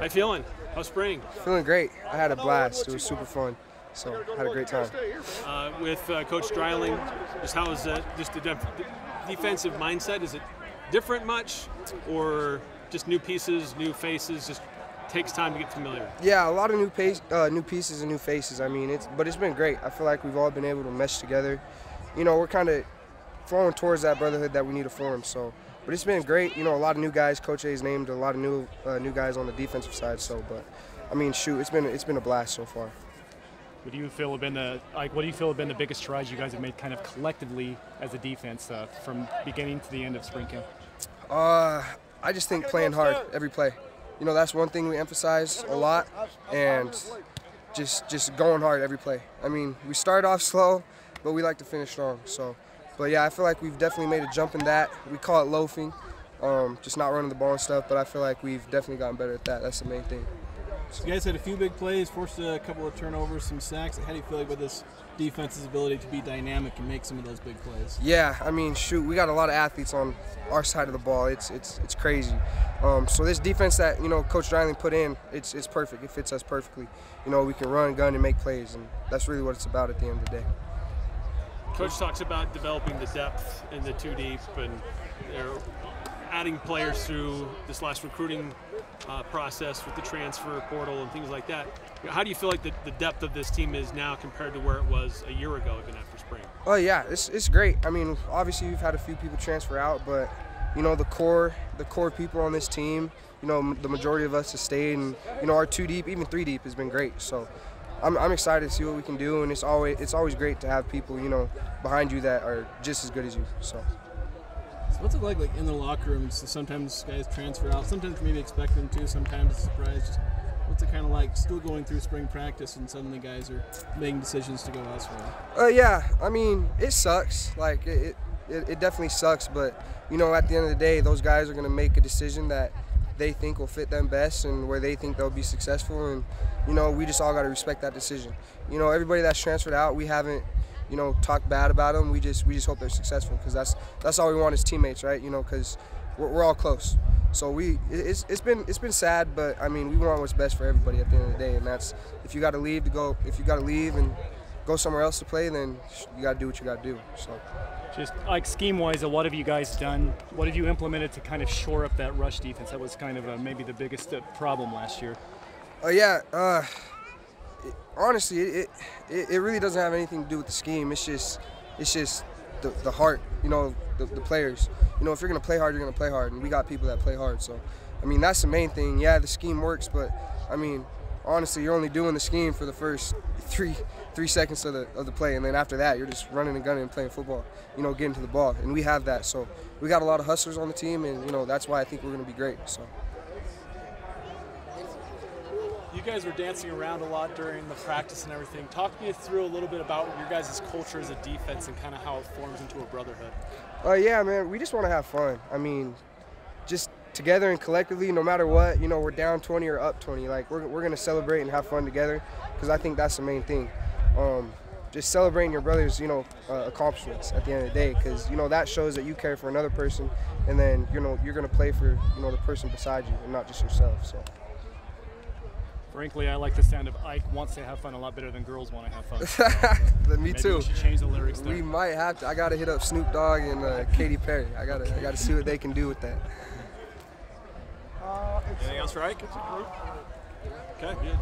How you feeling? How's spring? Feeling great. I had a blast. It was super fun. So had a great time. Uh, with uh, Coach Dreiling, just how is uh, just the def- defensive mindset? Is it different much, or just new pieces, new faces? Just takes time to get familiar. Yeah, a lot of new pace, uh, new pieces and new faces. I mean, it's but it's been great. I feel like we've all been able to mesh together. You know, we're kind of flowing towards that brotherhood that we need to form. So, but it's been great. You know, a lot of new guys. Coach A's named a lot of new uh, new guys on the defensive side. So, but I mean, shoot, it's been it's been a blast so far. What do you feel have been the like? What do you feel have been the biggest strides you guys have made, kind of collectively as a defense, uh, from beginning to the end of spring camp? Uh, I just think playing hard every play. You know, that's one thing we emphasize a lot, and just just going hard every play. I mean, we start off slow, but we like to finish strong. So, but yeah, I feel like we've definitely made a jump in that. We call it loafing, um, just not running the ball and stuff. But I feel like we've definitely gotten better at that. That's the main thing. So you guys had a few big plays, forced a couple of turnovers, some sacks. How do you feel like with this defense's ability to be dynamic and make some of those big plays? Yeah, I mean, shoot, we got a lot of athletes on our side of the ball. It's it's it's crazy. Um, so this defense that you know Coach Dreiling put in, it's it's perfect. It fits us perfectly. You know, we can run, gun, and make plays, and that's really what it's about at the end of the day. Coach talks about developing the depth in the two deep, and they're adding players through this last recruiting uh, process with the transfer portal and things like that. How do you feel like the, the, depth of this team is now compared to where it was a year ago, even after spring? Oh yeah, it's, it's great. I mean, obviously we've had a few people transfer out, but you know the core the core people on this team, you know the majority of us have stayed, and you know our two deep, even three deep, has been great. So. I'm, I'm excited to see what we can do, and it's always it's always great to have people you know behind you that are just as good as you. So. So what's it like, like in the locker room? So sometimes guys transfer out. Sometimes maybe expect them to. Sometimes it's a surprise. Just what's it kind of like? Still going through spring practice, and suddenly guys are making decisions to go elsewhere. Uh, yeah. I mean, it sucks. Like it, it, it definitely sucks. But you know, at the end of the day, those guys are gonna make a decision that they think will fit them best and where they think they'll be successful. And you know, we just all got to respect that decision. You know, everybody that's transferred out, we haven't you know, talked bad about them. We just we just hope they're successful because that's that's all we want as teammates, right? You know, because we're, we're all close. So we it's, it's been it's been sad, but I mean we want what's best for everybody at the end of the day, and that's if you got to leave to go if you got to leave and go somewhere else to play, then you got to do what you got to do. So. Just like scheme-wise, what have you guys done? What have you implemented to kind of shore up that rush defense? That was kind of a, maybe the biggest problem last year. Oh uh, yeah. Uh, it, honestly, it, it, it really doesn't have anything to do with the scheme. It's just it's just the, the heart, you know, the, the players. You know, if you're gonna play hard, you're gonna play hard, and we got people that play hard. So, I mean, that's the main thing. Yeah, the scheme works, but I mean, honestly, you're only doing the scheme for the first three three seconds of the of the play, and then after that, you're just running and gunning and playing football. You know, getting to the ball, and we have that. So, we got a lot of hustlers on the team, and you know, that's why I think we're gonna be great. So. you guys were dancing around a lot during the practice and everything. Talk me through a little bit about your guys' culture as a defense and kind of how it forms into a brotherhood. Uh, yeah, man, we just want to have fun. I mean, just together and collectively, no matter what, you know, we're down 20 or up 20. Like, we're, we're going to celebrate and have fun together because I think that's the main thing. Um, just celebrating your brother's, you know, uh, accomplishments at the end of the day because, you know, that shows that you care for another person and then, you know, you're going to play for, you know, the person beside you and not just yourself, so. Frankly, I like the sound of Ike wants to have fun a lot better than girls want to have fun. Me Maybe too. We change the lyrics there. We might have to. I gotta hit up Snoop Dogg and uh, Katy Perry. I gotta. I gotta see what they can do with that. Anything else Ike? Okay.